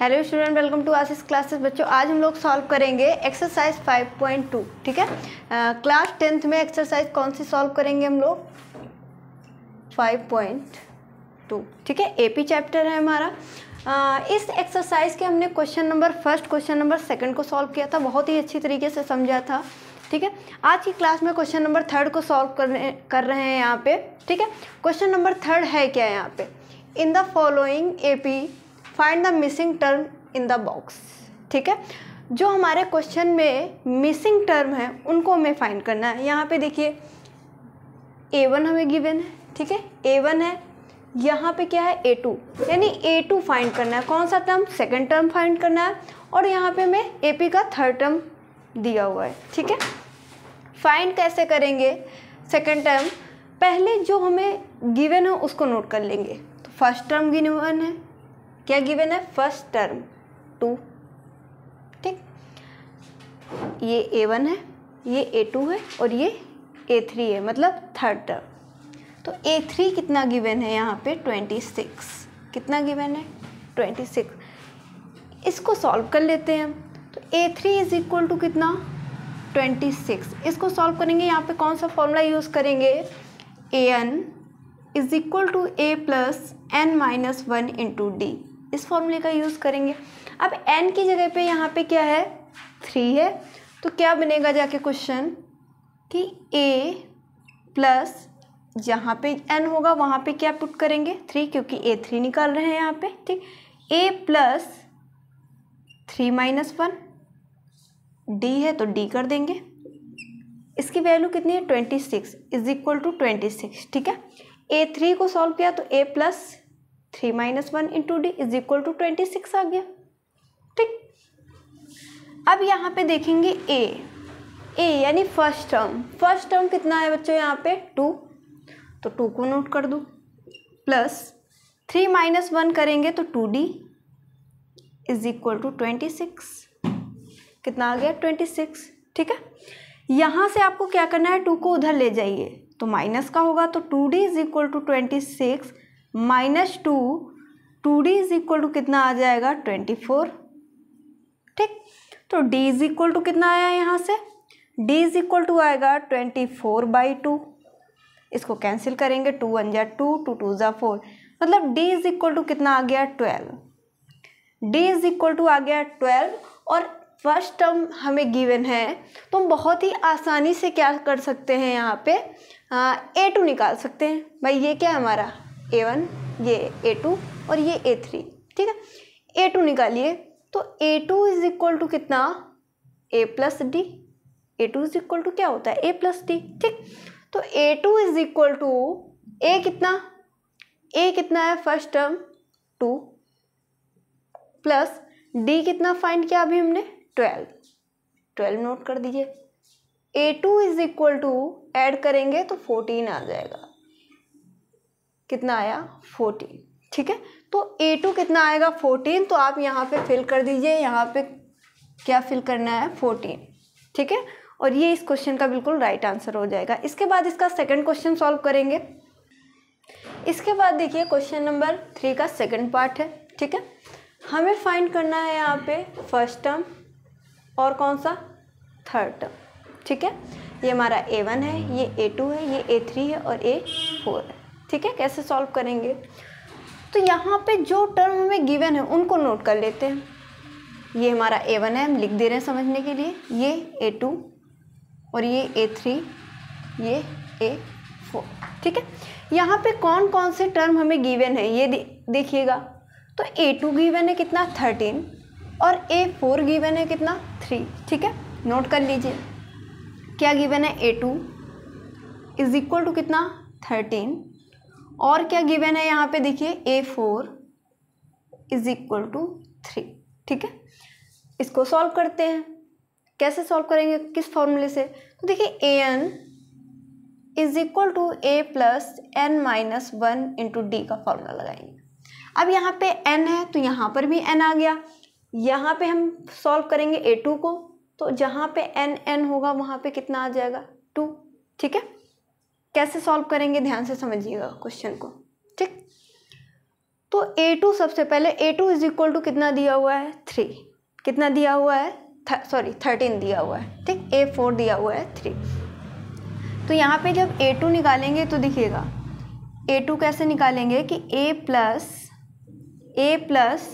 Hello student welcome to Asis classes बच्चों आज हम लोग सॉल्व करेंगे एक्सरसाइज 5.2 ठीक है? क्लास टेंथ में एक्सरसाइज कौन सी सॉल्व करेंगे हम लोग? 5.2 ठीक है? एपी चैप्टर है हमारा। Uh, इस एक्सरसाइज के हमने question number first question number second को सॉल्व किया था। बहुत ही अच्छी तरीके से समझा था ठीक है? आज की क्लास में क्वेश्चन नंबर थर्ड को सॉल्व कर रहे हैं यहाँ पे ठीक है? क्वेश्चन नंबर थर्ड है क्या यहाँ पे? In the following A P find the missing term in the box, ठीक है? जो हमारे क्वेश्चन में मिसिंग टर्म है, उनको हमें फाइंड करना है। यहाँ पे देखिए ए वन हमें गिवन है, ठीक है? ए वन है, यहाँ पे क्या है? ए टू यानी ए टू फाइंड करना है। कौन सा टर्म? सेकेंड टर्म फाइंड करना है, और यहाँ पे हमें ए पी का थर्ड टर्म दिया हुआ है, ठीक है? फाइंड कैसे करेंगे? सेकेंड टर्म, पहले जो हमें गिवन है, उसको नोट कर लेंगे। तो फ़र्स्ट टर्म गिवन है क्या गिवन है? फ़र्स्ट टर्म टू ठीक? ये ए वन है, ये ए टू है और ये ए थ्री है मतलब थर्ड टर्म तो ए थ्री कितना गिवन है यहाँ पे? ट्वेंटी सिक्स कितना गिवन है? ट्वेंटी सिक्स इसको सॉल्व कर लेते हैं तो a three is equal to कितना? ट्वेंटी सिक्स इसको सॉल्व करेंगे, यहाँ पे कौन सा फॉर्मूला यूज़ करेंगे? A n is equal to a plus n minus one into d इस फॉर्मूले का यूज़ करेंगे। अब एन की जगह पे यहाँ पे क्या है? थ्री है। तो क्या बनेगा जाके क्वेश्चन कि ए प्लस जहाँ पे एन होगा, वहाँ पे क्या पुट करेंगे? थ्री क्योंकि ए थ्री निकाल रहे हैं यहाँ पे, ठीक? A plus three minus one d है तो डी कर देंगे। इसकी वैल्यू कितनी है? Twenty six is equal to twenty six ठीक है? ए थ्री को सॉल्व किया तो a plus three minus one into d is equal to twenty six आ गया। ठीक। अब यहाँ पे देखेंगे ए ए यानी फ़र्स्ट टर्म फ़र्स्ट टर्म कितना है बच्चों यहाँ पे? टू तो टू को नोट कर दो। प्लस थ्री माइनस वन करेंगे तो two d is equal to twenty six कितना आ गया? ट्वेंटी सिक्स ठीक है? यहाँ से आपको क्या करना है? टू को उधर ले जाइए। तो माइनस का होगा तो two d is equal to twenty six minus two two d is equal to कितना आ जाएगा? Twenty four. ठीक? तो डी इज़ इक्वल टू कितना आया यहाँ से? डी इज़ इक्वल टू आएगा ट्वेंटी फोर बाई टू। इसको कैंसिल करेंगे, टू वन जा टू टू टू ज़ा फोर। मतलब डी इज़ इक्वल टू कितना आ गया? Twelve. D is equal to आ गया ट्वेल्व और फ़र्स्ट टर्म हमें गिवन है तो हम बहुत ही आसानी से क्या कर सकते हैं यहाँ पे? ए टू निकाल सकते हैं। भाई, ये क्या है हमारा? ए वन ये ए टू और ये ए थ्री ठीक है? ए टू निकालिए तो a two is equal to कितना? A plus d a two is equal to क्या होता है? ए प्लस डी ठीक? तो a two is equal to a कितना? ए कितना है? First term two plus d कितना फाइंड किया अभी हमने? ट्वेल्व ट्वेल्व नोट कर दीजिए। A two is equal to add करेंगे तो फोर्टीन आ जाएगा। कितना आया? फोर्टीन ठीक है? तो ए टू कितना आएगा? फोर्टीन तो आप यहाँ पे फिल कर दीजिए। यहाँ पे क्या फिल करना है? फोर्टीन ठीक है? और ये इस क्वेश्चन का बिल्कुल राइट आंसर हो जाएगा। इसके बाद इसका सेकंड क्वेश्चन सॉल्व करेंगे। इसके बाद देखिए क्वेश्चन नंबर थ्री का सेकंड पार्ट है, ठीक है? हमें फाइंड करना है यहाँ पे फ़र्स्ट टर्म और कौन सा? थर्ड टर्म ठीक है? ये हमारा ए वन है, ये ए टू है, ये ए थ्री है और ए फोर है। ठीक है, कैसे सॉल्व करेंगे? तो यहाँ पे जो टर्म हमें गिवन है, उनको नोट कर लेते हैं। ये हमारा ए वन है, हम लिख दे रहे हैं समझने के लिए। ये ए टू और ये ए थ्री ये ए फोर ठीक है? यहाँ पे कौन कौन से टर्म हमें गिवन है, ये देखिएगा। तो ए टू गिवन है कितना? थर्टीन और ए फोर गिवन है कितना? थ्री ठीक है? नोट कर लीजिए। क्या गिवन है? A two is equal to कितना? थर्टीन और क्या गिवन है यहाँ पे? देखिए a four is equal to three ठीक है? इसको सॉल्व करते हैं। कैसे सॉल्व करेंगे? किस फॉर्मूले से? तो देखिए a n is equal to a plus n minus one into d का फॉर्मूला लगाएँगे। अब यहाँ पे एन है तो यहाँ पर भी एन आ गया। यहाँ पे हम सॉल्व करेंगे ए टू को तो जहाँ पे एन एन होगा, वहाँ पे कितना आ जाएगा? टू ठीक है? कैसे सॉल्व करेंगे? ध्यान से समझिएगा क्वेश्चन को। ठीक? तो ए टू सबसे पहले a two is equal to कितना दिया हुआ है? थ्री कितना दिया हुआ है? सॉरी थर्टीन दिया हुआ है। ठीक? ए फोर दिया हुआ है थ्री तो यहाँ पे जब ए टू निकालेंगे तो दिखिएगा ए टू कैसे निकालेंगे कि ए प्लस ए प्लस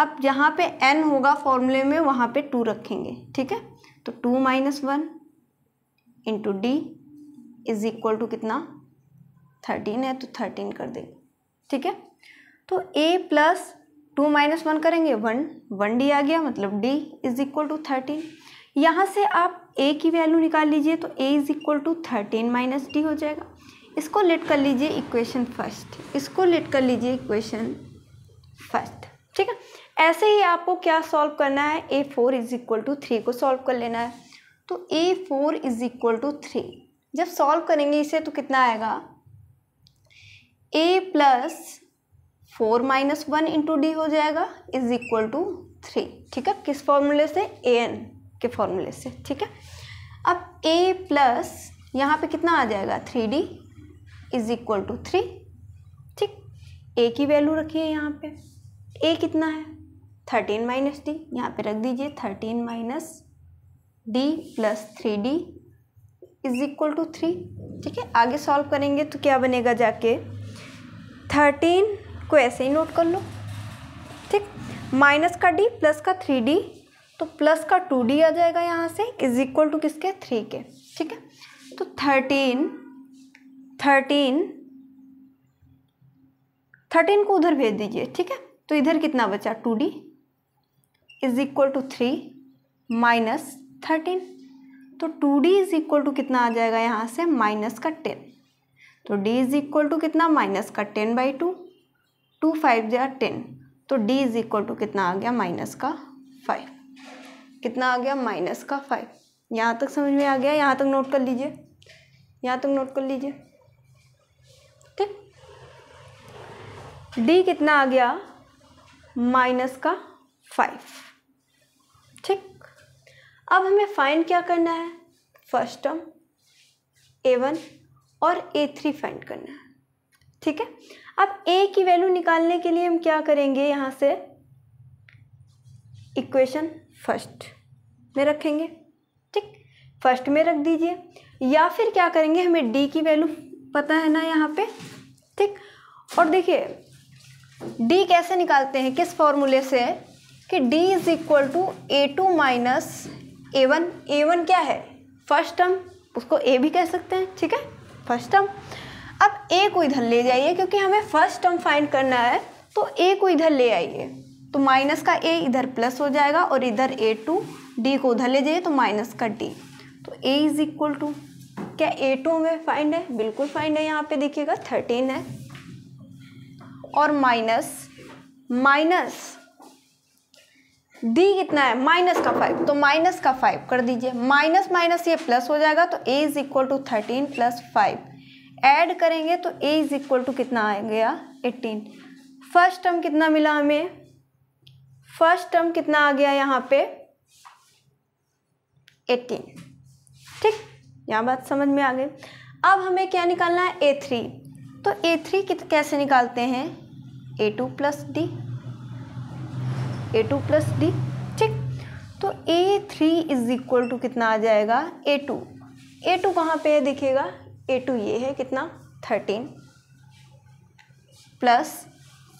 अब जहाँ पे एन होगा फॉर्मूले में, वहाँ पे टू रखेंगे। ठीक है? तो two minus one into d is equal to कितना? थर्टीन है तो थर्टीन कर देंगे ठीक है? तो a plus two minus one करेंगे। वन वन डी आ गया मतलब d is equal to thirteen यहाँ से आप ए की वैल्यू निकाल लीजिए तो a is equal to thirteen minus d हो जाएगा। इसको लेट कर लीजिए इक्वेशन फ़र्स्ट इसको लेट कर लीजिए इक्वेशन फ़र्स्ट ठीक है? ऐसे ही आपको क्या सॉल्व करना है? A four is equal to three को सॉल्व कर लेना है। तो a four is equal to three जब सॉल्व करेंगे इसे तो कितना आएगा? A plus four minus one into d हो जाएगा इज़ इक्वल टू थ्री ठीक है? किस फॉर्मूले से? ए एन के फॉर्मूले से, ठीक है? अब ए प्लस यहाँ पे कितना आ जाएगा? Three d is equal to three ठीक? ए की वैल्यू रखिए यहाँ पे। ए कितना है? थर्टीन माइनस डी यहाँ पे रख दीजिए thirteen minus D plus three D is equal to three. ठीक है, आगे सॉल्व करेंगे तो क्या बनेगा जाके? थर्टीन को ऐसे ही नोट कर लो। ठीक, माइनस का डी, प्लस का थ्री डी तो प्लस का टू डी आ जाएगा यहाँ से। इज़ इक्वल टू किसके? थ्री के। ठीक है तो थर्टीन थर्टीन थर्टीन को उधर भेज दीजिए। ठीक है तो इधर कितना बचा? Two D. Is equal to three minus thirteen. तो two D is equal to कितना आ जाएगा यहाँ से? माइनस का टेन। तो डी इज़ इक्वल टू कितना? माइनस का ten by two. Two five या टेन। तो डी इज़ इक्वल टू कितना आ गया? माइनस का फाइव। कितना आ गया? माइनस का फाइव। यहाँ तक समझ में आ गया? यहाँ तक नोट कर लीजिए। यहाँ तक नोट कर लीजिए। ठीक? डी कितना आ गया? माइनस का फाइव। अब हमें फाइंड क्या करना है? फ़र्स्ट टर्म ए वन और ए थ्री फाइंड करना है। ठीक है? अब ए की वैल्यू निकालने के लिए हम क्या करेंगे यहाँ से? इक्वेशन फ़र्स्ट में रखेंगे। ठीक? फ़र्स्ट में रख दीजिए। या फिर क्या करेंगे? हमें डी की वैल्यू पता है ना यहाँ पे? ठीक? और देखिए डी कैसे निकालते हैं? किस फॉर्मूले से? कि D is equal to A two minus A one A one क्या है? फ़र्स्ट टर्म उसको ए भी कह सकते हैं, ठीक है? फ़र्स्ट टर्म अब ए को इधर ले जाइए, क्योंकि हमें फ़र्स्ट टर्म फाइंड करना है तो ए को इधर ले आइए। तो माइनस का ए इधर प्लस हो जाएगा और इधर ए टू डी को उधर ले जाइए तो माइनस का डी तो ए इज़ इक्वल टू क्या ए टू हमें फाइंड है? बिल्कुल फाइंड है यहाँ पे, देखिएगा थर्टीन है। और माइनस माइनस डी कितना है? माइनस का फाइव तो माइनस का फाइव कर दीजिए। माइनस माइनस ये प्लस हो जाएगा तो A is equal to thirteen plus five add करेंगे तो ए इज़ इक्वल टू कितना आ गया? एट्टीन फ़र्स्ट टर्म कितना मिला हमें? फ़र्स्ट टर्म कितना आ गया यहाँ पे? एट्टीन ठीक? यहाँ बात समझ में आ गई। अब हमें क्या निकालना है? ए थ्री तो ए थ्री कैसे निकालते हैं? A two plus D A two plus D ठीक? तो A three is equal to कितना आ जाएगा? ए टू ए टू कहाँ पर है देखिएगा? ए टू ये है कितना? थर्टीन प्लस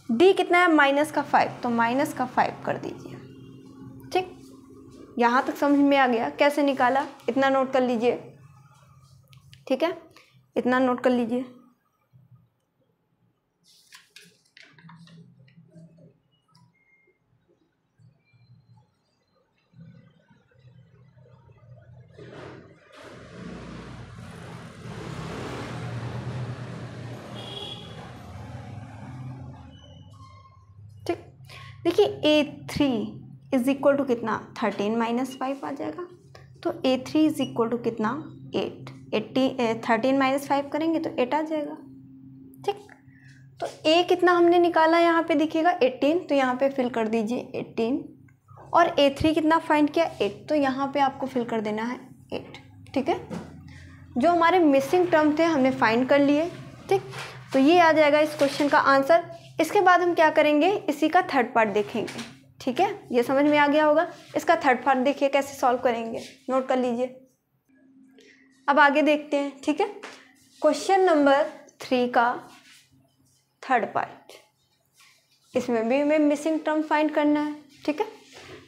डी कितना है? माइनस का फाइव तो माइनस का फाइव कर दीजिए। ठीक? यहाँ तक समझ में आ गया। कैसे निकाला? इतना नोट कर लीजिए। ठीक है? इतना नोट कर लीजिए। देखिए A three is equal to कितना? थर्टीन माइनस फाइव आ जाएगा। तो A three is equal to कितना? Eight eighty thirteen minus five करेंगे तो एट आ जाएगा। ठीक? तो ए कितना हमने निकाला यहाँ पे देखिएगा एट्टीन तो यहाँ पे फिल कर दीजिए एट्टीन और ए थ्री कितना फाइंड किया? एट तो यहाँ पे आपको फिल कर देना है एट ठीक है? जो हमारे मिसिंग टर्म थे, हमने फाइंड कर लिए। ठीक? तो ये आ जाएगा इस क्वेश्चन का आंसर इसके बाद हम क्या करेंगे? इसी का थर्ड पार्ट देखेंगे। ठीक है? ये समझ में आ गया होगा? इसका थर्ड पार्ट देखिए कैसे सॉल्व करेंगे। नोट कर लीजिए। अब आगे देखते हैं, ठीक है? क्वेश्चन नंबर थ्री का थर्ड पार्ट इसमें भी हमें मिसिंग टर्म फाइंड करना है, ठीक है?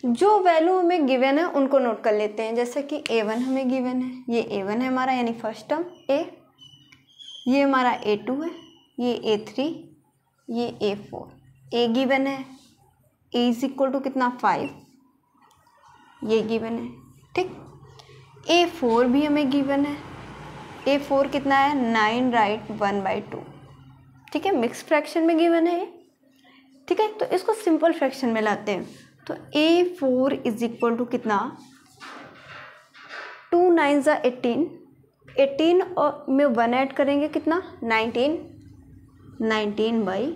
जो वैल्यू हमें गिवन है, उनको नोट कर लेते हैं। जैसे कि ए वन हमें गिवन है। ये ए वन है हमारा, यानी फ़र्स्ट टर्म ए ये हमारा ए टू है। ये ए थ्री ये ए फोर ए गिवन है. ए इज़ इक्वल टू कितना? फाइव ये गिवन है. ठीक? ए फोर भी हमें गिवन है. ए फोर कितना है? Nine right one by two ठीक है? मिक्स फ्रैक्शन में गिवन है ठीक है? तो इसको सिंपल फ्रैक्शन में लाते हैं. तो A four is equal to कितना? टू नाइन ज़ा एटीन एटीन और में वन ऐड करेंगे कितना? Nineteen nineteen by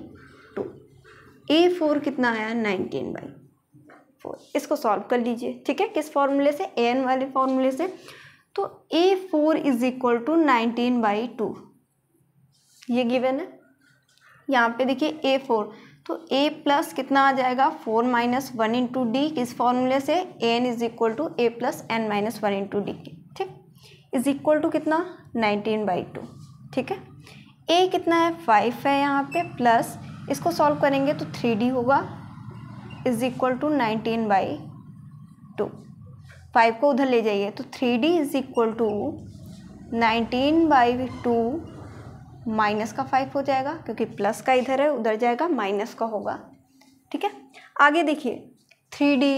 two. A four कितना आया? Nineteen by four. इसको सॉल्व कर लीजिए, ठीक है? किस फॉर्मूले से? ए एन वाले फॉर्मूले से। तो A four is equal to nineteen by two. ये गिवन है। यहाँ पे देखिए ए फोर। तो ए प्लस कितना आ जाएगा? Four minus one into D. किस फॉर्मूले से? A N is equal to A plus N minus one into D ठीक? इज़ इक्वल टू कितना? नाइनटीन बाई टू, ठीक है? ए कितना है? फाइव है यहाँ पे प्लस इसको सॉल्व करेंगे तो थ्री डी होगा is equal to nineteen by two five को उधर ले जाइए तो three D is equal to nineteen by two minus का फाइव हो जाएगा, क्योंकि प्लस का इधर है, उधर जाएगा माइनस का होगा। ठीक है? आगे देखिए three D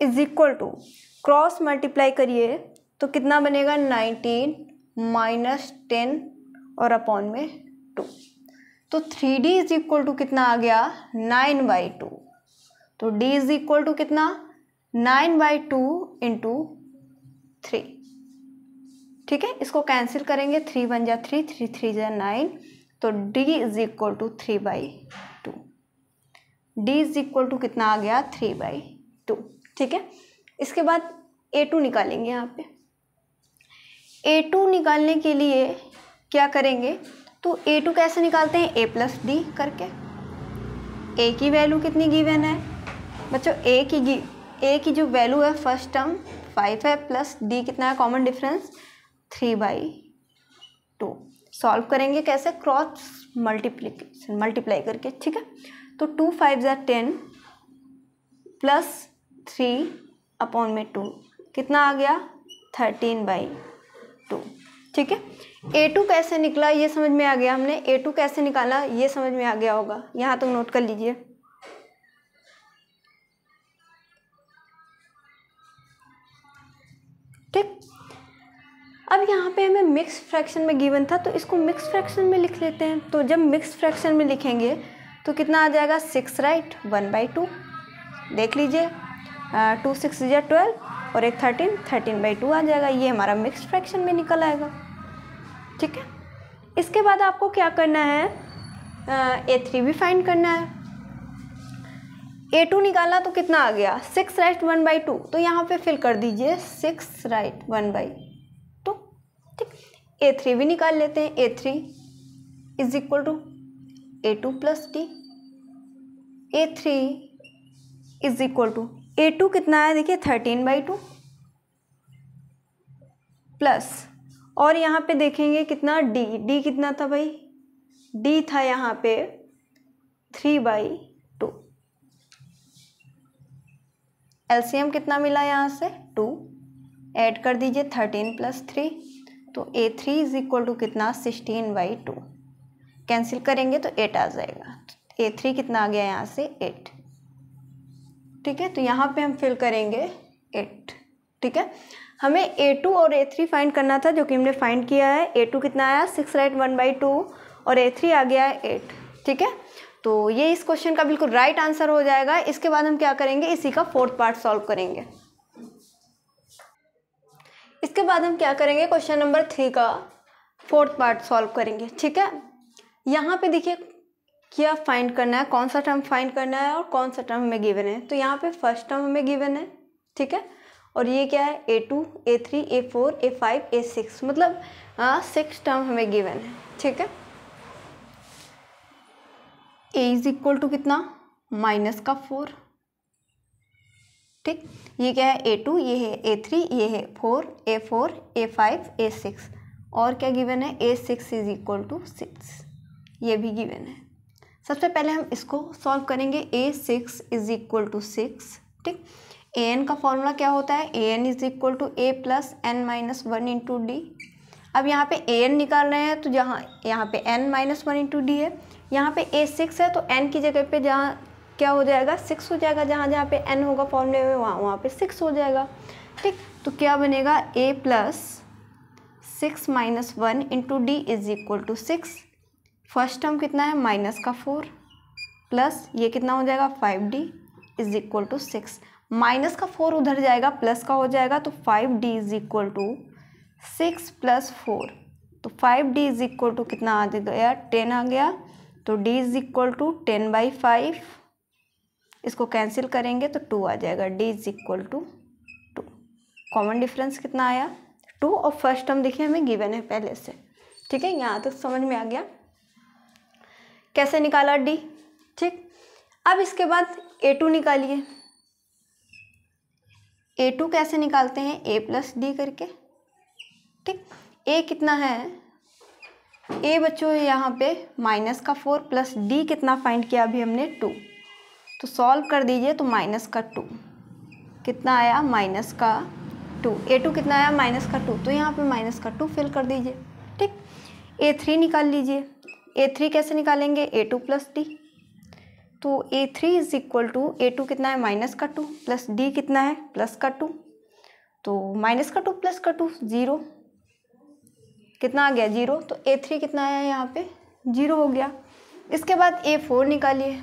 is equal to cross multiply करिए तो कितना बनेगा? नाइनटीन माइनस टेन और अपॉन में टू। तो three D is equal to कितना आ गया? Nine by two. तो डी इज़ इक्वल टू कितना? Nine by two into three. ठीक है? इसको कैंसिल करेंगे। थ्री वन जा थ्री थ्री थ्री जा नाइन। तो D is equal to three by two. D is equal to कितना आ गया? Three by two. ठीक है? इसके बाद ए टू निकालेंगे यहाँ पे। ए टू निकालने के लिए क्या करेंगे? तो ए टू कैसे निकालते हैं? ए प्लस डी करके। ए की वैल्यू कितनी गिवन है? बच्चों ए की ए की जो वैल्यू है फ़र्स्ट टर्म फाइव है प्लस डी कितना है? Common difference three by two solve करेंगे कैसे? क्रॉस मल्टीप्लीकेशन मल्टीप्लाई करके, ठीक है? तो टू फाइव ज़ा टेन प्लस थ्री अपॉन में टू कितना आ गया? थर्टीन बाई टू ठीक है? ए टू कैसे निकला, ये समझ में आ गया हमने। ए टू कैसे निकाला, ये समझ में आ गया होगा। यहाँ तक तो नोट कर लीजिए। ठीक? अब यहाँ पे हमें मिक्स फ्रैक्शन में गिवन था तो इसको मिक्स फ्रैक्शन में लिख लेते हैं। तो जब मिक्स फ्रैक्शन में लिखेंगे तो कितना आ जाएगा? Six right one by two देख लीजिए। टू सिक्स या ट्वेल्व और एक थर्टीन थर्टीन बाई टू आ जाएगा। ये हमारा मिक्स फ्रैक्शन में निकल आएगा। ठीक है? इसके बाद आपको क्या करना है? ए थ्री भी फाइंड करना है। ए टू निकाला तो कितना आ गया? Six right one by two तो यहाँ पे फिल कर दीजिए। Six right one by two ठीक। ए थ्री भी निकाल लेते हैं। A three is equal to A two plus D A three is equal to A two कितना है? देखिए थर्टीन बाई टू प्लस और यहाँ पे देखेंगे कितना डी डी कितना था भाई? डी था यहाँ पे थ्री बाई टू एलसीएम कितना मिला यहाँ से? टू ऐड कर दीजिए थर्टीन प्लस थ्री तो A three is equal to कितना? सिक्सटीन बाई टू कैंसिल करेंगे तो एट आ जाएगा. ए थ्री कितना आ गया यहाँ से? एट ठीक है? तो यहाँ पे हम फिल करेंगे एट ठीक है? हमें ए टू और ए थ्री फाइंड करना था, जो कि हमने फाइंड किया है। ए टू कितना आया? Six right one by two और ए थ्री आ गया है एट ठीक है? तो ये इस क्वेश्चन का बिल्कुल राइट आंसर हो जाएगा। इसके बाद हम क्या करेंगे? इसी का फोर्थ पार्ट सॉल्व करेंगे। इसके बाद हम क्या करेंगे? क्वेश्चन नंबर थ्री का फोर्थ पार्ट सॉल्व करेंगे, ठीक है? यहाँ पे देखिए क्या फाइंड करना है, कौन सा टर्म फाइंड करना है और कौन सा टर्म हमें गिवन है। तो यहाँ पे फ़र्स्ट टर्म हमें गिवन है, ठीक है? और ये क्या है? A two A three A four A five A six मतलब सिक्स टर्म हमें गिवन है। ठीक है? ए इज़ इक्वल टू कितना? माइनस का फोर ठीक? ये क्या है? ए टू ये है ए थ्री ये है four A four A five A six और क्या गिवन है? A six is equal to six ये भी गिवन है। सबसे पहले हम इसको सॉल्व करेंगे। A six is equal to six ठीक? ए एन का फॉर्मूला क्या होता है? A N is equal to A plus N minus one into D अब यहाँ पे ए एन निकाल रहे हैं तो जहाँ, यहाँ पे N minus one into D है। यहाँ पे ए सिक्स है तो एन की जगह पे जहाँ, क्या हो जाएगा? सिक्स हो जाएगा। जहाँ जहाँ पे एन होगा फॉर्मूले में, वहाँ वहाँ पे सिक्स हो जाएगा। ठीक? तो क्या बनेगा? A plus six minus one into D is equal to six first term कितना है? माइनस का फोर प्लस ये कितना हो जाएगा? Five D is equal to six minus का फोर उधर जाएगा, प्लस का हो जाएगा तो five D is equal to six plus four. तो five D is equal to कितना आ गया? टेन आ गया। तो D is equal to ten by five. इसको कैंसिल करेंगे तो टू आ जाएगा। D is equal to two. Common difference कितना आया? टू। और फ़र्स्ट टर्म देखिए, हमें गिवन है पहले से। ठीक है, यहाँ तक तो समझ में आ गया। कैसे निकाला डी? ठीक। अब इसके बाद ए टू निकालिए। ए टू कैसे निकालते हैं? ए प्लस डी करके। ठीक? ए कितना है? ए बच्चों, यहाँ पे माइनस का फोर प्लस डी कितना फाइंड किया अभी हमने? टू तो सॉल्व कर दीजिए तो माइनस का टू कितना आया? माइनस का टू ए टू कितना आया? माइनस का टू तो यहाँ पे माइनस का टू फिल कर दीजिए। ठीक? ए थ्री निकाल लीजिए। ए थ्री कैसे निकालेंगे? ए टू प्लस डी तो A three is equal to A two कितना है? माइनस का टू प्लस डी कितना है? प्लस का टू तो माइनस का टू प्लस का टू ज़ीरो कितना आ गया? ज़ीरो तो ए थ्री कितना आया यहाँ पे? ज़ीरो हो गया. इसके बाद ए फोर निकालिए.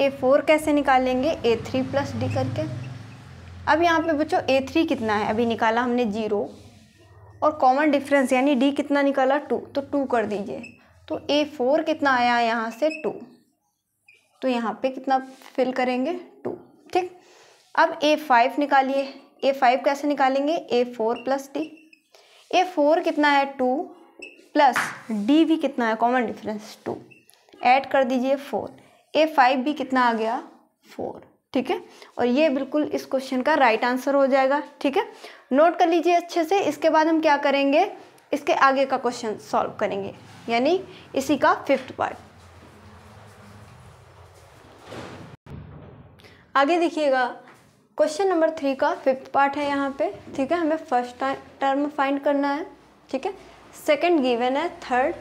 ए फोर कैसे निकालेंगे? ए थ्री प्लस डी करके. अब यहाँ पे बच्चों ए थ्री कितना है? अभी निकाला हमने ज़ीरो और कॉमन डिफरेंस यानी डी कितना निकाला? टू तो टू कर दीजिए. तो ए फोर कितना आया यहाँ से? टू तो यहाँ पे कितना फिल करेंगे? टू ठीक? अब ए फाइव निकालिए। ए फाइव कैसे निकालेंगे? A four plus D A four कितना है? टू प्लस डी भी कितना है? कॉमन डिफरेंस टू ऐड कर दीजिए फोर ए फाइव भी कितना आ गया? फोर ठीक है? और ये बिल्कुल इस क्वेश्चन का राइट आंसर हो जाएगा, ठीक है? नोट कर लीजिए अच्छे से। इसके बाद हम क्या करेंगे? इसके आगे का क्वेश्चन सॉल्व करेंगे। यानी इसी का फिफ्थ पार्ट आगे देखिएगा। क्वेश्चन नंबर थ्री का फिफ्थ पार्ट है यहाँ पे। ठीक है, हमें फ़र्स्ट टर्म फाइंड करना है। ठीक है? सेकंड गिवन है थर्ड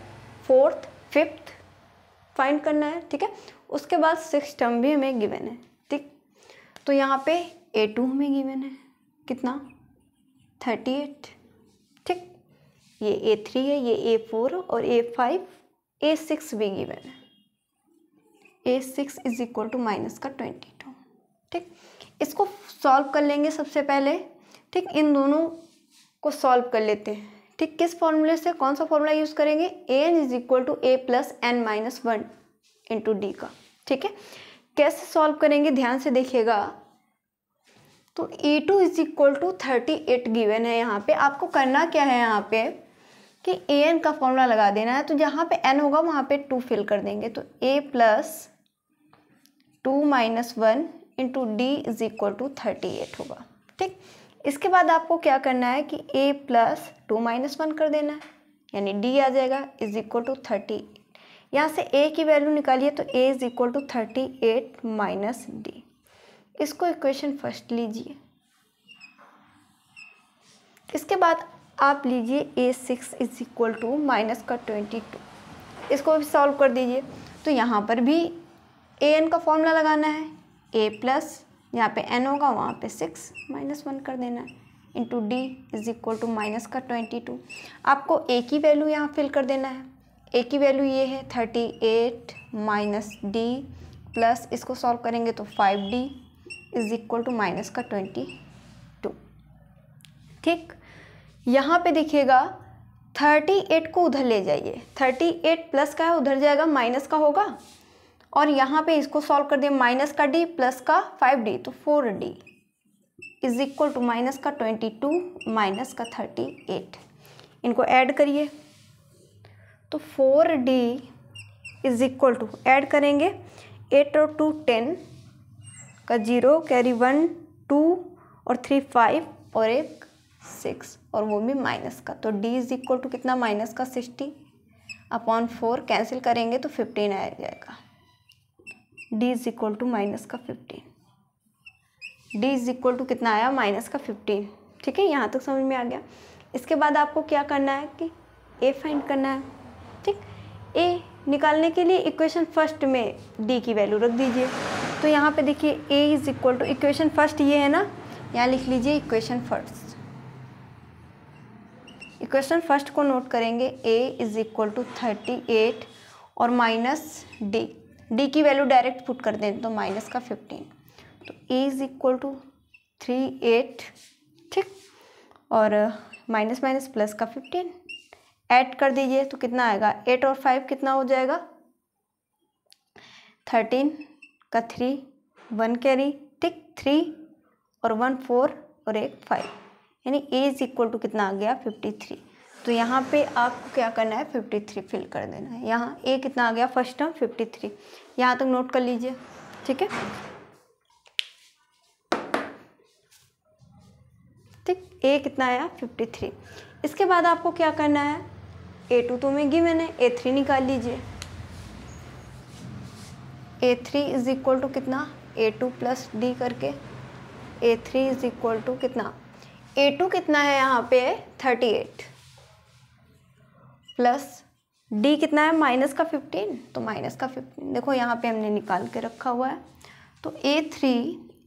फोर्थ फिफ्थ फाइंड करना है। ठीक है? उसके बाद सिक्स टर्म भी हमें गिवन है। ठीक? तो यहाँ पे ए टू हमें गिवन है। कितना? थर्टी एट ठीक? ये ए थ्री है, ये ए फोर और ए फाइव ए सिक्स भी गिवन है। A six is equal to minus का ट्वेंटी टू ठीक? इसको सॉल्व कर लेंगे सबसे पहले। ठीक, इन दोनों को सॉल्व कर लेते हैं। ठीक, किस फॉर्मूले से, कौन सा फॉर्मूला यूज़ करेंगे? A N is equal to A plus N minus one into D का। ठीक है? कैसे सॉल्व करेंगे? ध्यान से देखिएगा। तो A two is equal to thirty eight given है यहाँ पे। आपको करना क्या है यहाँ पे? कि ए एन का फॉर्मूला लगा देना है। तो जहाँ पे एन होगा, वहाँ पे टू फिल कर देंगे। तो A plus two minus one into D is equal to thirty eight होगा। ठीक? इसके बाद आपको क्या करना है कि A plus two minus one कर देना है। यानी डी आ जाएगा इज़ इक्वल टू थर्टी यहाँ से ए की वैल्यू निकालिए तो A is equal to thirty eight minus D इसको इक्वेशन फ़र्स्ट लीजिए। इसके बाद आप लीजिए A six is equal to minus का ट्वेंटी टू इसको भी सॉल्व कर दीजिए। तो यहाँ पर भी ए एन का फॉर्मूला लगाना है। ए प्लस यहाँ पे एन होगा, वहाँ पे सिक्स माइनस वन कर देना है। Into D is equal to minus का ट्वेंटी टू आपको ए की वैल्यू यहाँ फिल कर देना है। ए की वैल्यू ये है thirty eight minus D plus इसको सॉल्व करेंगे तो five D is equal to minus का ट्वेंटी टू ठीक? यहाँ पे देखिएगा थर्टी एट को उधर ले जाइए। थर्टी एट प्लस का है, उधर जाएगा माइनस का होगा। और यहाँ पे इसको सॉल्व कर दिए माइनस का डी प्लस का फाइव डी तो four D is equal to minus का ट्वेंटी टू माइनस का थर्टी एट इनको ऐड करिए। तो four D is equal to add करेंगे। एट और टू टेन का ज़ीरो कैरी वन टू और थ्री फाइव और एक सिक्स और वो भी माइनस का। तो डी इज़ इक्वल टू कितना माइनस का सिक्सटी अपॉन फोर कैंसिल करेंगे तो फिफ्टीन आ जाएगा। D is equal to minus का fifteen D is equal to कितना आया? माइनस का फिफ्टीन ठीक है? यहाँ तक तो समझ में आ गया। इसके बाद आपको क्या करना है कि ए फाइंड करना है। ठीक? ए निकालने के लिए इक्वेशन फ़र्स्ट में डी की वैल्यू रख दीजिए। तो यहाँ पे देखिए A is equal to equation first ये है ना? यहाँ लिख लीजिए इक्वेशन फ़र्स्ट इक्वेशन फ़र्स्ट को नोट करेंगे। A is equal to thirty eight और माइनस डी डी की वैल्यू डायरेक्ट पुट कर दें तो माइनस का फिफ्टीन तो A is equal to three eight ठीक? और माइनस माइनस प्लस का फिफ्टीन ऐड कर दीजिए तो कितना आएगा? एट और फाइव कितना हो जाएगा? थर्टीन का थ्री वन कैरी ठीक? थ्री और वन फोर और एक फाइव यानी ए इज़ इक्वल टू कितना आ गया? फिफ्टी थ्री तो यहाँ पे आपको क्या करना है? फिफ्टी थ्री फिल कर देना है। यहाँ ए कितना आ गया? फ़र्स्ट टर्म फिफ्टी थ्री यहाँ तक नोट कर लीजिए, ठीक है? ठीक ए कितना आया? फिफ्टी थ्री इसके बाद आपको क्या करना है? ए टू तो मैं गी मैंने ए थ्री निकाल लीजिए। A three is equal to कितना? ए टू प्लस डी करके। A three is equal to कितना? ए टू कितना है यहाँ पे? थर्टी एट प्लस डी कितना है? माइनस का फिफ्टीन तो माइनस का फिफ्टीन देखो, यहाँ पे हमने निकाल के रखा हुआ है। तो A three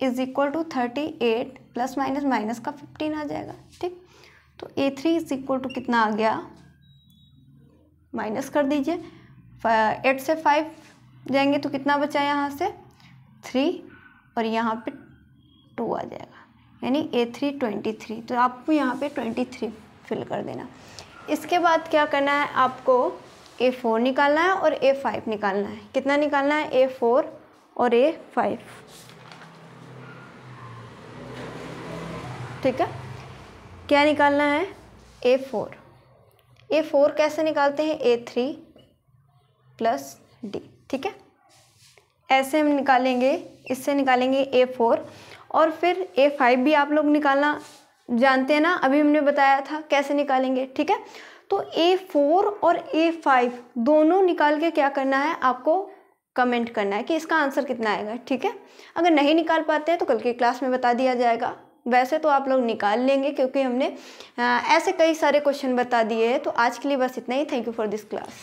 is equal to thirty eight plus minus minus का फिफ्टीन आ जाएगा, ठीक? तो A three is equal to कितना आ गया? माइनस कर दीजिए। एट से फाइव जाएँगे तो कितना बचा यहाँ से? थ्री, और यहाँ पे टू आ जाएगा। यानी ए थ्री ट्वेंटी थ्री। तो आपको यहाँ पे ट्वेंटी थ्री फिल कर देना। इसके बाद क्या करना है? आपको ए फोर निकालना है और ए फाइव निकालना है। कितना निकालना है? ए फोर और ए फाइव ठीक है? क्या निकालना है? ए फोर ए फोर कैसे निकालते हैं? ए थ्री प्लस डी ठीक है? ऐसे हम निकालेंगे, इससे निकालेंगे ए फोर और फिर ए फाइव भी आप लोग निकालना। जानते हैं ना, अभी हमने बताया था कैसे निकालेंगे, ठीक है? तो ए फोर और ए फाइव दोनों निकाल के क्या करना है, आपको कमेंट करना है कि इसका आंसर कितना आएगा, ठीक है? अगर नहीं निकाल पाते हैं तो कल की क्लास में बता दिया जाएगा। वैसे तो आप लोग निकाल लेंगे, क्योंकि हमने ऐसे कई सारे क्वेश्चन बता दिए हैं तो आज के लिए बस इतना ही। Thank you for this class